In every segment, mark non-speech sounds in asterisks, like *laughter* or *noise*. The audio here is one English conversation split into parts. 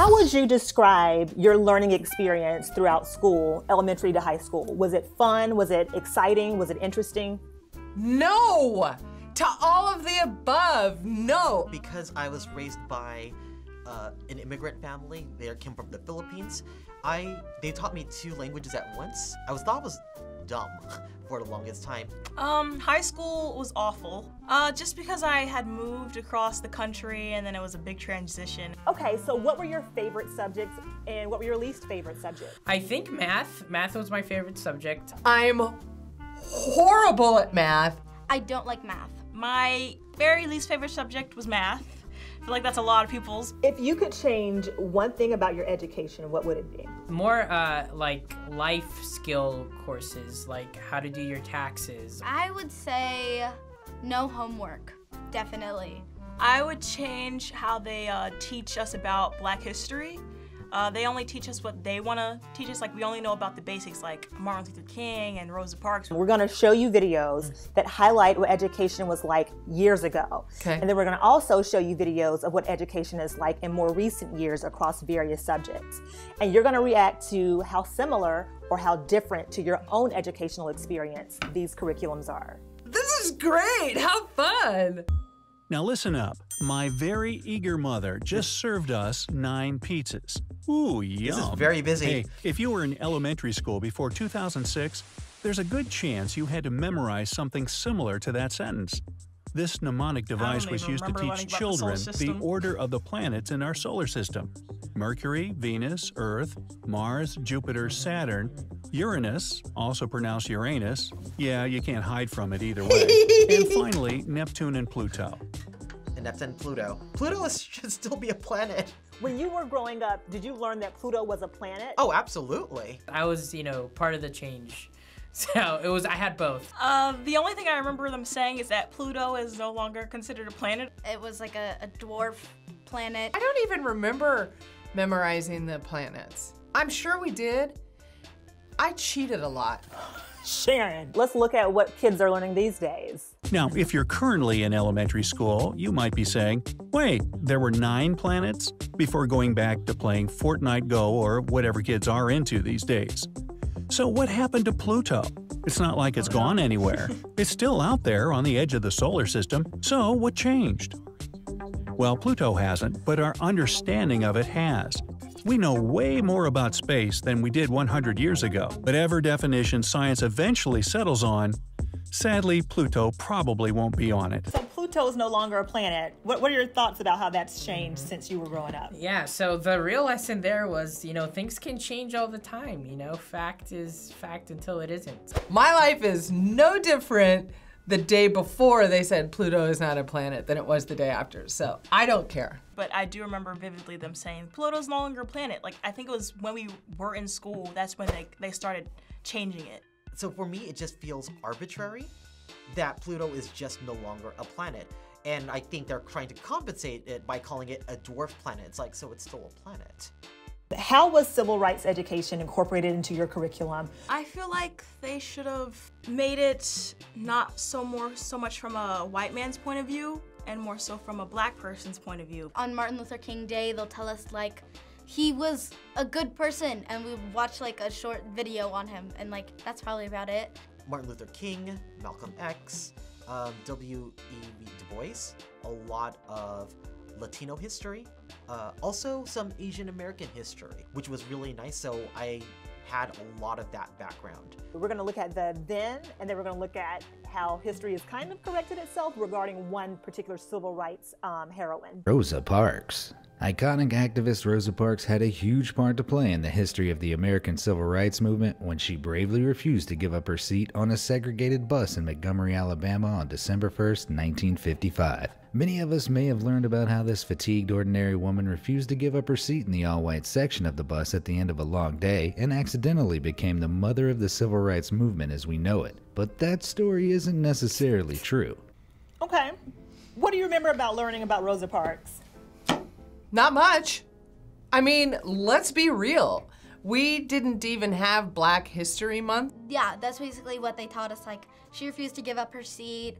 How would you describe your learning experience throughout school, elementary to high school? Was it fun? Was it exciting? Was it interesting? No! To all of the above, no! Because I was raised by uh, an immigrant family, they came from the Philippines. I they taught me two languages at once. I was thought I was dumb *laughs* for the longest time. Um, high school was awful. Uh, just because I had moved across the country and then it was a big transition. Okay, so what were your favorite subjects and what were your least favorite subjects? I think math. Math was my favorite subject. I'm horrible at math. I don't like math. My very least favorite subject was math. I feel like that's a lot of people's. If you could change one thing about your education, what would it be? More uh, like life skill courses, like how to do your taxes. I would say no homework, definitely. I would change how they uh, teach us about black history. Uh, they only teach us what they want to teach us. Like, we only know about the basics, like Martin Luther King and Rosa Parks. We're going to show you videos that highlight what education was like years ago. Okay. And then we're going to also show you videos of what education is like in more recent years across various subjects. And you're going to react to how similar or how different to your own educational experience these curriculums are. This is great! How fun! Now listen up. My very eager mother just served us nine pizzas. Ooh, yum. This is very busy. Hey, if you were in elementary school before 2006, there's a good chance you had to memorize something similar to that sentence. This mnemonic device was used to teach learning about the children the order of the planets in our solar system Mercury, Venus, Earth, Mars, Jupiter, Saturn, Uranus, also pronounced Uranus. Yeah, you can't hide from it either way. *laughs* and finally, Neptune and Pluto. And Neptune, and Pluto. Pluto is, *laughs* should still be a planet. When you were growing up, did you learn that Pluto was a planet? Oh, absolutely. I was, you know, part of the change. *laughs* So it was, I had both. Uh, the only thing I remember them saying is that Pluto is no longer considered a planet. It was like a, a dwarf planet. I don't even remember memorizing the planets. I'm sure we did. I cheated a lot. Sharon, let's look at what kids are learning these days. Now, if you're currently in elementary school, you might be saying, wait, there were nine planets? Before going back to playing Fortnite Go or whatever kids are into these days. So, what happened to Pluto? It's not like it's gone anywhere. It's still out there on the edge of the solar system, so what changed? Well, Pluto hasn't, but our understanding of it has. We know way more about space than we did 100 years ago. Whatever definition science eventually settles on, sadly, Pluto probably won't be on it. So Pluto is no longer a planet. What, what are your thoughts about how that's changed since you were growing up? Yeah, so the real lesson there was, you know, things can change all the time. You know, fact is fact until it isn't. My life is no different the day before they said Pluto is not a planet than it was the day after. So I don't care. But I do remember vividly them saying Pluto's no longer a planet. Like I think it was when we were in school. That's when they they started changing it. So for me, it just feels arbitrary that Pluto is just no longer a planet. And I think they're trying to compensate it by calling it a dwarf planet. It's like, so it's still a planet. How was civil rights education incorporated into your curriculum? I feel like they should have made it not so more so much from a white man's point of view and more so from a black person's point of view. On Martin Luther King Day, they'll tell us like he was a good person and we watched like a short video on him and like that's probably about it. Martin Luther King, Malcolm X, um, W.E.B. Du Bois, a lot of Latino history, uh, also some Asian American history, which was really nice. So I had a lot of that background. We're going to look at the then, and then we're going to look at how history has kind of corrected itself regarding one particular civil rights um, heroine. Rosa Parks. Iconic activist Rosa Parks had a huge part to play in the history of the American civil rights movement when she bravely refused to give up her seat on a segregated bus in Montgomery, Alabama on December 1st, 1955. Many of us may have learned about how this fatigued ordinary woman refused to give up her seat in the all white section of the bus at the end of a long day and accidentally became the mother of the civil rights movement as we know it. But that story isn't necessarily true. Okay. What do you remember about learning about Rosa Parks? Not much. I mean, let's be real. We didn't even have Black History Month. Yeah, that's basically what they taught us. Like, she refused to give up her seat.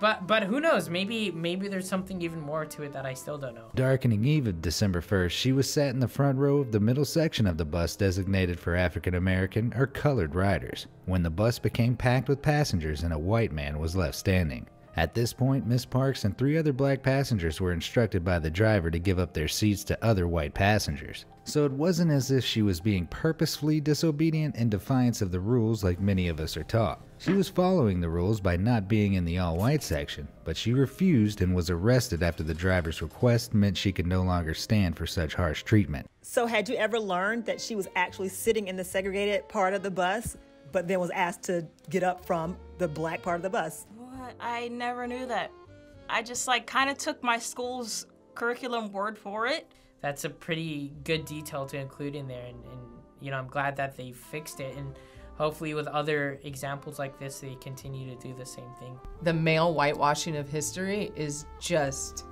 But but who knows? Maybe maybe there's something even more to it that I still don't know. Darkening eve of December 1st, she was sat in the front row of the middle section of the bus designated for African American or colored riders, when the bus became packed with passengers and a white man was left standing. At this point, Miss Parks and three other black passengers were instructed by the driver to give up their seats to other white passengers. So it wasn't as if she was being purposefully disobedient in defiance of the rules like many of us are taught. She was following the rules by not being in the all white section, but she refused and was arrested after the driver's request meant she could no longer stand for such harsh treatment. So, had you ever learned that she was actually sitting in the segregated part of the bus, but then was asked to get up from the black part of the bus? What? I never knew that. I just like kind of took my school's curriculum word for it. That's a pretty good detail to include in there, and, and you know I'm glad that they fixed it, and hopefully with other examples like this they continue to do the same thing. The male whitewashing of history is just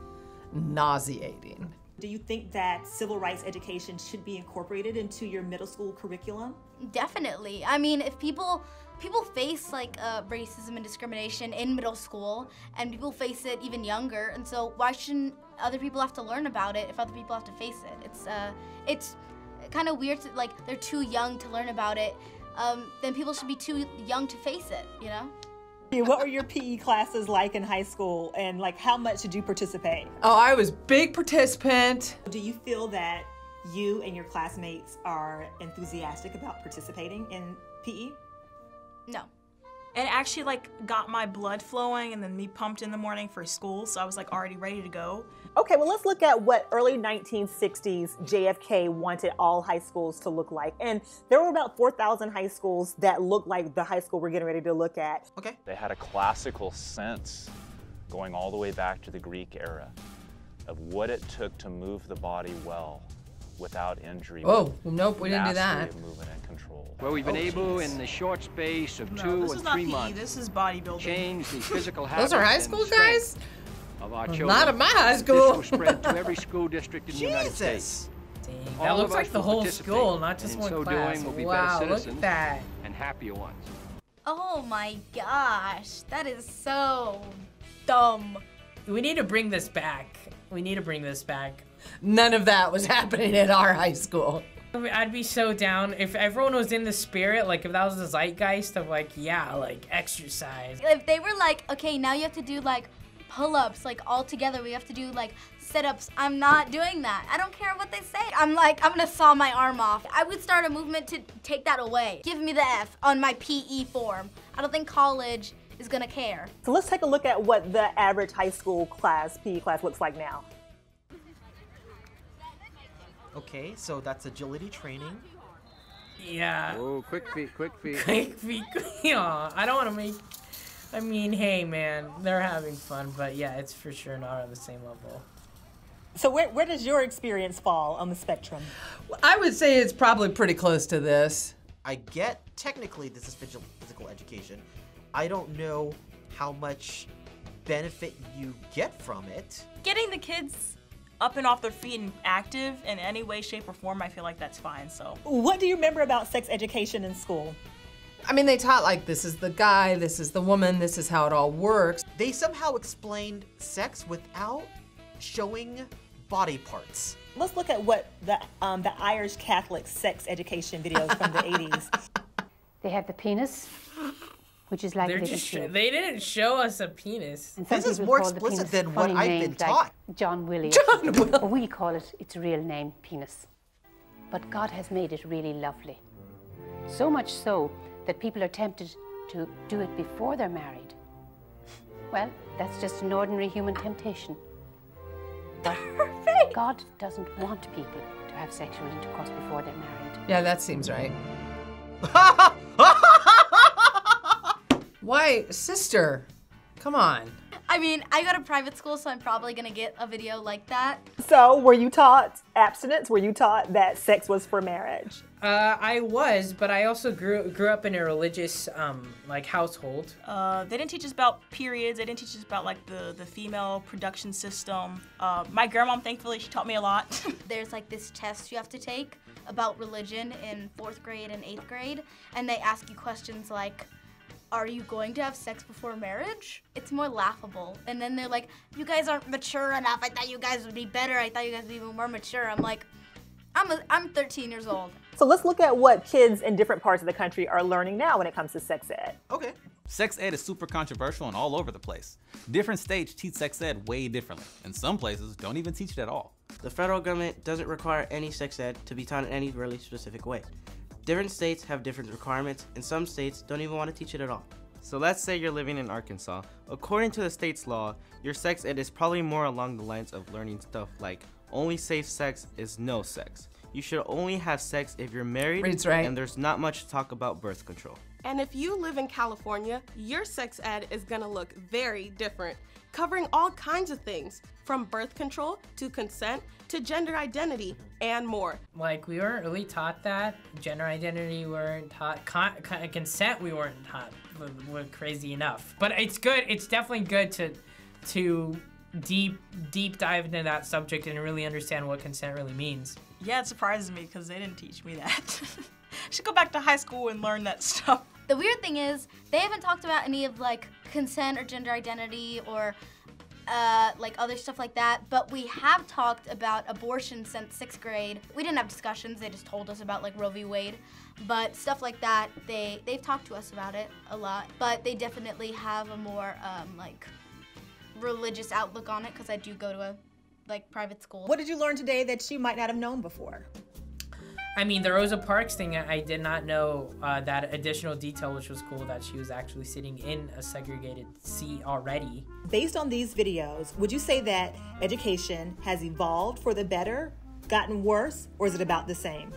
nauseating. Do you think that civil rights education should be incorporated into your middle school curriculum? Definitely. I mean, if people people face like uh, racism and discrimination in middle school, and people face it even younger, and so why shouldn't other people have to learn about it if other people have to face it? It's uh, it's kind of weird to like they're too young to learn about it. Um, then people should be too young to face it. You know. What were your PE classes like in high school, and like how much did you participate? Oh, I was big participant. Do you feel that you and your classmates are enthusiastic about participating in? PE? No. It actually like got my blood flowing and then me pumped in the morning for school, so I was like already ready to go. Okay, well, let's look at what early 1960s JFK wanted all high schools to look like. And there were about 4,000 high schools that looked like the high school we're getting ready to look at. Okay. They had a classical sense going all the way back to the Greek era of what it took to move the body well without injury. Oh, nope, we didn't do that. of movement and control. Where we've been Oh, able, geez. in the short space of No, two this and is not three PE. months, This is bodybuilding. change the *laughs* physical habits Those are high school strength guys? of our Not children. at my high This school. will spread to every *laughs* school district in the United States. Dang, that of looks like the whole school, not just and one so class. doing, we'll be wow, better look at that. and happier ones. Oh my gosh, that is so dumb. We need to bring this back. We need to bring this back. None of that was *laughs* happening at our high school. I mean, I'd be so down if everyone was in the spirit, like if that was the zeitgeist of like, yeah, like exercise. If they were like, okay, now you have to do like pull-ups, like all together, we have to do like sit-ups. I'm not doing that. I don't care what they say. I'm like, I'm gonna saw my arm off. I would start a movement to take that away. Give me the F on my PE form. I don't think college is gonna care. So let's take a look at what the average high school class, PE class, looks like now. Okay, so that's agility training. Yeah. Oh, quick feet, quick feet. *laughs* Quick feet. *laughs* Aw, I don't want to make. I mean, hey, man, they're having fun, but yeah, it's for sure not on the same level. So where, where does your experience fall on the spectrum? I would say it's probably pretty close to this. I get technically this is physical physical education. I don't know how much benefit you get from it. Getting the kids up and off their feet and active in any way, shape, or form, I feel like that's fine. So What do you remember about sex education in school? I mean, they taught like this is the guy, this is the woman, this is how it all works. They somehow explained sex without showing body parts. Let's look at what the um, the Irish Catholic sex education videos from the *laughs* 80s. They have the penis, which is like They're a little just. sh- They didn't show us a penis. This is more explicit than what I've been names like taught. John Willie. John Will. We call it its real name, penis. But God has made it really lovely. So much so that people are tempted to do it before they're married. Well, that's just an ordinary human temptation. But God doesn't want people to have sexual intercourse before they're married. Yeah, that seems right. *laughs* Why, sister? Come on. I mean, I go to private school, so I'm probably gonna get a video like that. So, were you taught abstinence? Were you taught that sex was for marriage? Uh, I was, but I also grew grew up in a religious um like household. uh, they didn't teach us about periods. They didn't teach us about like the the female production system. Uh, my grandmom, thankfully, she taught me a lot. *laughs* There's like this test you have to take about religion in fourth grade and eighth grade, and they ask you questions like, are you going to have sex before marriage? It's more laughable. And then they're like, you guys aren't mature enough. I thought you guys would be better. I thought you guys would be even more mature. I'm like, I'm, a, I'm 13 years old. So let's look at what kids in different parts of the country are learning now when it comes to sex ed. Okay. Sex ed is super controversial and all over the place. Different states teach sex ed way differently, and some places don't even teach it at all. The federal government doesn't require any sex ed to be taught in any really specific way. Different states have different requirements, and some states don't even want to teach it at all. So let's say you're living in Arkansas. According to the state's law, your sex ed is probably more along the lines of learning stuff like only safe sex is no sex. You should only have sex if you're married, right. and there's not much to talk about birth control. And if you live in California, your sex ed is gonna look very different, covering all kinds of things from birth control to consent to gender identity mm-hmm. and more. Like we weren't really taught that. Gender identity we weren't taught. Con- con- consent we weren't taught. We're crazy enough. But it's good. It's definitely good to to deep deep dive into that subject and really understand what consent really means. Yeah, it surprises me because they didn't teach me that. *laughs* *laughs* should go back to high school and learn that stuff. The weird thing is, they haven't talked about any of like consent or gender identity or uh, like other stuff like that, but we have talked about abortion since sixth grade. We didn't have discussions, they just told us about like Roe v. Wade. But stuff like that, they, they've talked to us about it a lot, but they definitely have a more um, like religious outlook on it because I do go to a like private school. What did you learn today that you might not have known before? I mean, the Rosa Parks thing, I did not know uh, that additional detail, which was cool that she was actually sitting in a segregated seat already. Based on these videos, would you say that education has evolved for the better, gotten worse, or is it about the same?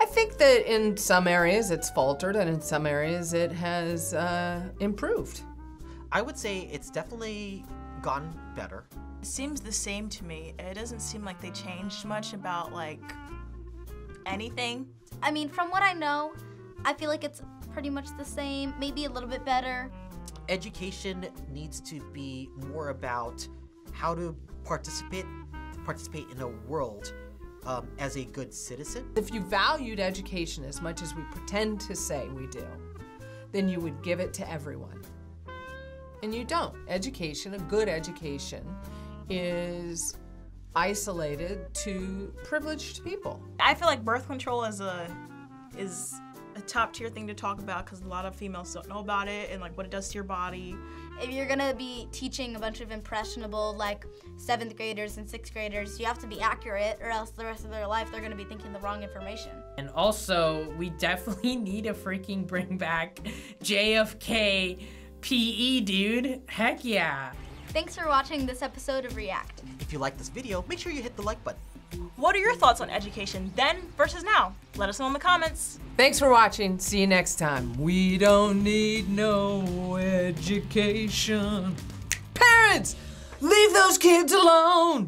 I think that in some areas it's faltered and in some areas it has uh, improved. I would say it's definitely gotten better. It seems the same to me. It doesn't seem like they changed much about like anything. I mean, from what I know, I feel like it's pretty much the same, maybe a little bit better. Education needs to be more about how to participate participate in a world um, as a good citizen. If you valued education as much as we pretend to say we do, then you would give it to everyone. And you don't. Education, a good education, is isolated to privileged people. I feel like birth control is a is a top tier thing to talk about because a lot of females don't know about it and like what it does to your body. If you're gonna be teaching a bunch of impressionable like seventh graders and sixth graders, you have to be accurate or else the rest of their life they're gonna be thinking the wrong information. And also, we *laughs* definitely need to freaking bring back *laughs* JFK PE, dude. Heck yeah. Thanks for watching this episode of React. If you like this video, make sure you hit the like button. What are your thoughts on education then versus now? Let us know in the comments. Thanks for watching. See you next time. We don't need no education. Parents, leave those kids alone.